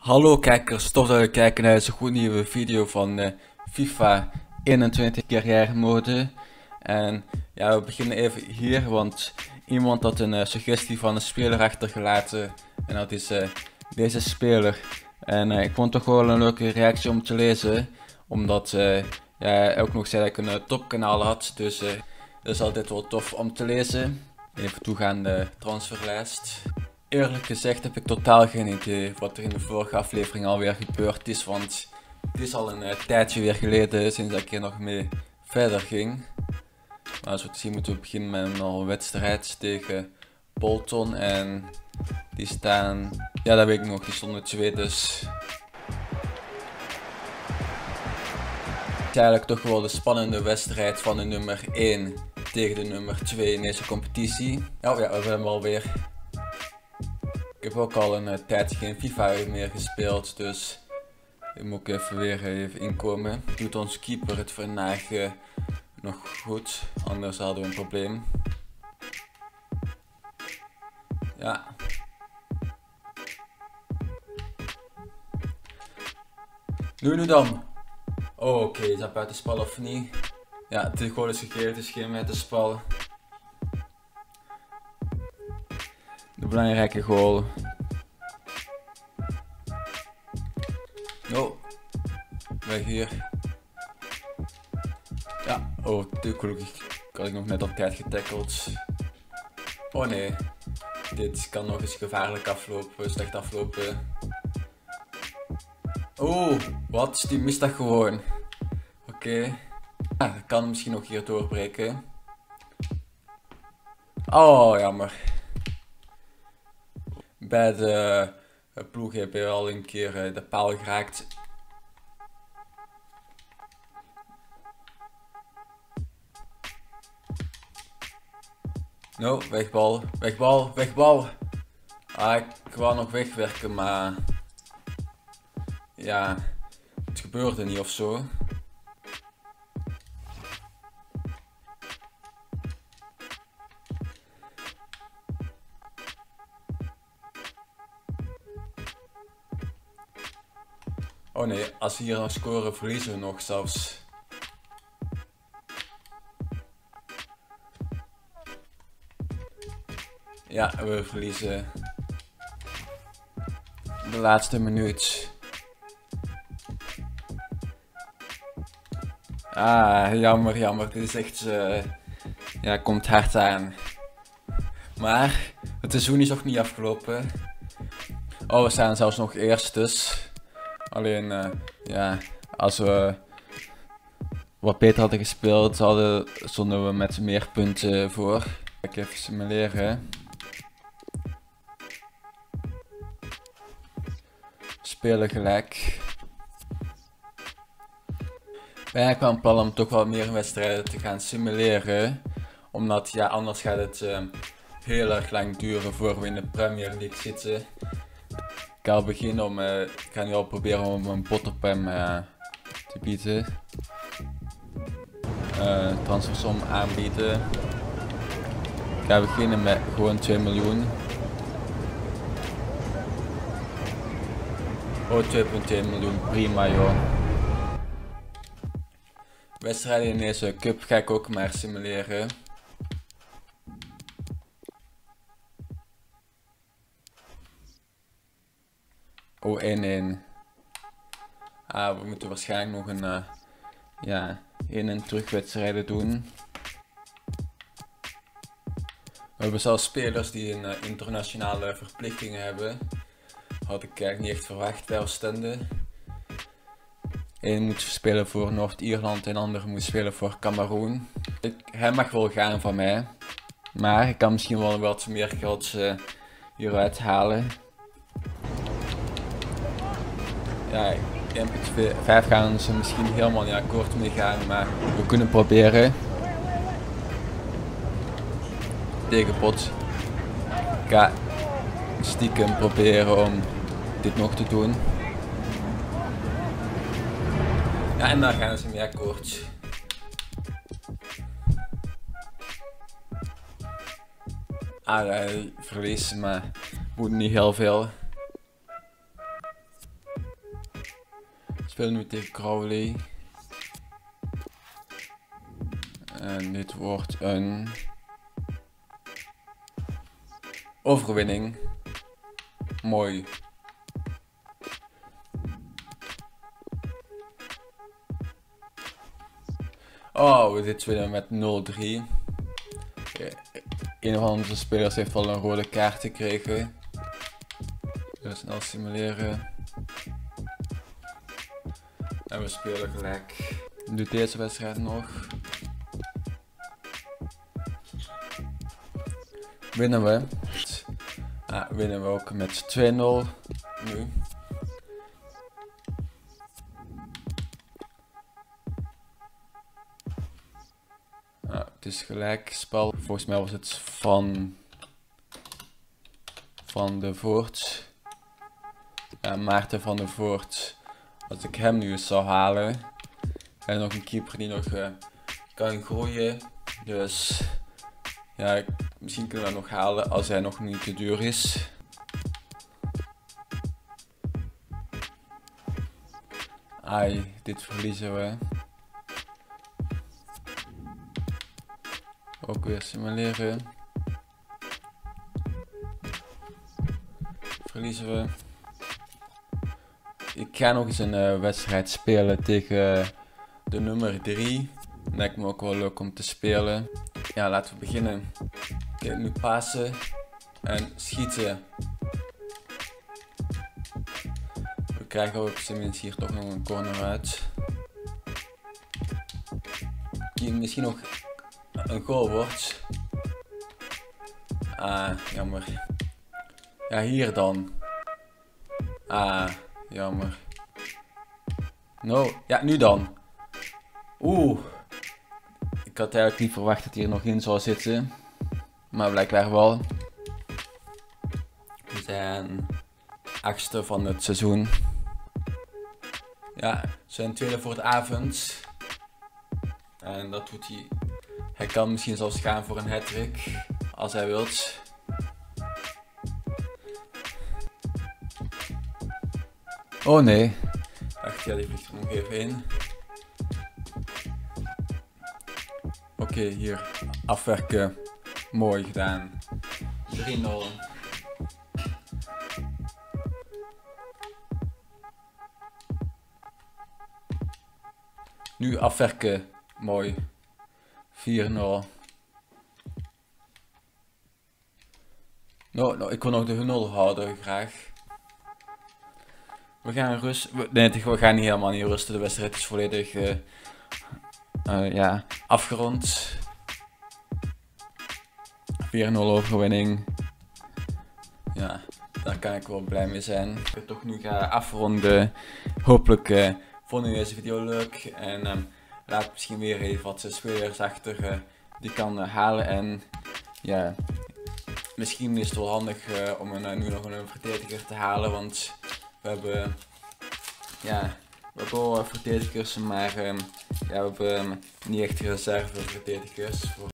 Hallo kijkers, tof dat je kijken naar deze goed nieuwe video van uh, FIFA 21 carrière mode. En ja, we beginnen even hier, want iemand had een uh, suggestie van een speler achtergelaten. En dat is uh, deze speler. En ik vond toch wel een leuke reactie om te lezen. Omdat ja, hij ook nog zei dat ik een topkanaal had. Dus dat is altijd wel tof om te lezen. Even toegaan de transferlijst. Eerlijk gezegd heb ik totaal geen idee wat er in de vorige aflevering alweer gebeurd is, want het is al een uh, tijdje weer geleden sinds ik hier nog mee verder ging. Maar zoals te zien moeten we beginnen met een wedstrijd tegen Bolton en die staan, ja dat weet ik nog, die stonden twee dus. Het is eigenlijk toch wel de spannende wedstrijd van de nummer 1 tegen de nummer 2 in deze competitie. Oh ja, we hebben alweer ik heb ook al een uh, tijdje geen FIFA meer gespeeld, dus ik moet even weer even inkomen. Doet ons keeper het vandaag nog goed, anders hadden we een probleem. Ja. Nu nu dan. Oh, oké, okay. is dat buitenspel of niet? Ja, de goal is gegeven, het is geen buitenspel. Belangrijke goal. Oh, weg hier. Ja, oh, gelukkig had ik nog net op tijd getackeld. Oh nee, dit kan nog eens gevaarlijk aflopen, slecht aflopen. Oh, wat? Die mist dat gewoon. Oké. Okay. Ah, kan misschien nog hier doorbreken. Oh, jammer bij de ploeg heb je al een keer eh, de paal geraakt. No, wegbal, wegbal, wegbal. Ah, ik wou nog wegwerken, maar... Ja, het gebeurde niet of zo. Oh nee, als we hier nog scoren verliezen we nog zelfs. Ja, we verliezen de laatste minuut. Ah, jammer, jammer. Dit is echt, uh, ja, komt hard aan. Maar het seizoen is nog niet afgelopen. Oh, we staan zelfs nog eerst dus. Alleen, uh, ja, als we wat beter hadden gespeeld, hadden, stonden we met meer punten voor. Ik even simuleren. Spelen gelijk. Wij hebben een plan om toch wel meer wedstrijden te gaan simuleren. Omdat ja, anders gaat het uh, heel erg lang duren voor we in de Premier League zitten. Ik ga beginnen om, uh, ik ga nu al proberen om een pot op hem uh, te bieden. Uh, transfersom aanbieden. Ik ga beginnen met gewoon 2 miljoen. Oh, 2,1 miljoen, prima joh. Wedstrijden in deze cup ga ik ook maar simuleren. Oh, 1-1. Ah, we moeten waarschijnlijk nog een uh, ja, in- en terugwedstrijden doen. We hebben zelfs spelers die een uh, internationale verplichtingen hebben. Had ik eigenlijk niet echt verwacht bij Oostende. Eén moet spelen voor Noord-Ierland en de andere moet spelen voor Cameroen. Hij mag wel gaan van mij. Maar ik kan misschien wel wat meer geld uh, hieruit halen. Ja, in MP5 gaan ze misschien helemaal niet akkoord mee gaan, maar we kunnen proberen. Tegenpot. Ik ga stiekem proberen om dit nog te doen. Ja, en daar gaan ze mee akkoord. Ah, verliezen, maar moet niet heel veel. Spelen nu tegen Crowley. En dit wordt een overwinning. Mooi. Oh, dit winnen met 0-3. Een van onze spelers heeft al een rode kaart gekregen. Dus snel simuleren. En we spelen gelijk. Nu deze wedstrijd nog. Winnen we. Ah, winnen we ook met 2-0 nu. Ah, het is gelijk spel. Volgens mij was het van van de Voort. Ja, Maarten van de Voort. Als ik hem nu eens zou halen. En nog een keeper die nog uh, kan gooien. Dus ja, misschien kunnen we hem nog halen als hij nog niet te duur is. Ai, dit verliezen we. Ook weer simuleren. Verliezen we. Ik ga nog eens een uh, wedstrijd spelen tegen de nummer 3. Lijkt me ook wel leuk om te spelen. Ja, laten we beginnen. Kijk, nu passen en schieten. We krijgen ook tenminste hier toch nog een corner uit. Die misschien nog een goal wordt. Ah, jammer. Ja, hier dan. Ah, jammer. No, ja, nu dan. Oeh. Ik had eigenlijk niet verwacht dat hij er nog in zou zitten. Maar blijkbaar wel. We zijn achtste van het seizoen. Ja, zijn tweede voor het avond. En dat doet hij. Hij kan misschien zelfs gaan voor een hat-trick. Als hij wilt. Oh nee. Wacht, ja, die vliegt er nog even in. Oké, hier. Afwerken. Mooi gedaan. 3-0. Nu afwerken. Mooi. 4-0. No, no, ik wil nog de 0 houden, graag. We gaan rusten. Nee, we gaan niet helemaal niet rusten. De wedstrijd is volledig uh, uh, ja, afgerond. 4-0 overwinning. Ja, daar kan ik wel blij mee zijn. Ik ga toch nu gaan afronden. Hopelijk uh, vonden jullie deze video leuk. En um, laat misschien weer even wat spelers achter die kan halen. En ja, misschien is het wel handig om een, nu nog een verdediger te halen. Want we hebben, ja, we hebben wel verdedigers, maar um, ja, we hebben um, niet echt reserve verdedigers. Voor